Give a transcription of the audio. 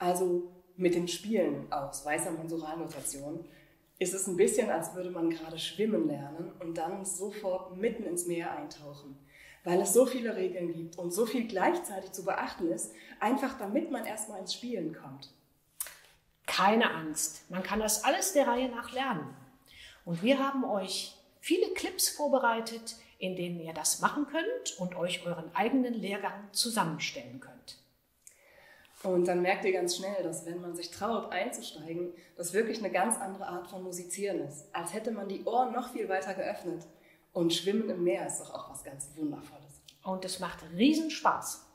Also mit dem Spielen aus weißer Mensuralnotation ist es ein bisschen, als würde man gerade schwimmen lernen und dann sofort mitten ins Meer eintauchen, weil es so viele Regeln gibt und so viel gleichzeitig zu beachten ist, einfach damit man erstmal ins Spielen kommt. Keine Angst, man kann das alles der Reihe nach lernen. Und wir haben euch viele Clips vorbereitet, in denen ihr das machen könnt und euch euren eigenen Lehrgang zusammenstellen könnt. Und dann merkt ihr ganz schnell, dass wenn man sich traut einzusteigen, das wirklich eine ganz andere Art von Musizieren ist. Als hätte man die Ohren noch viel weiter geöffnet. Und Schwimmen im Meer ist doch auch was ganz Wundervolles. Und es macht Riesenspaß.